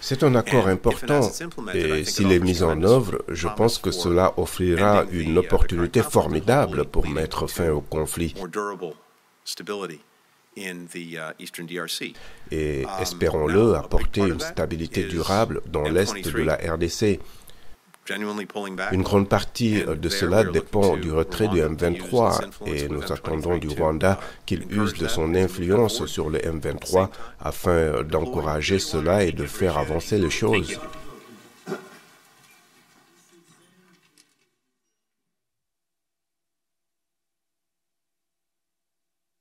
C'est un accord important. et s'il est mis en œuvre, je pense que cela offrira une opportunité formidable pour mettre fin au conflit. Et espérons-le, apporter une stabilité durable dans l'Est de la RDC. Une grande partie de cela dépend du retrait du M23 et nous attendons du Rwanda qu'il use de son influence sur le M23 afin d'encourager cela et de faire avancer les choses.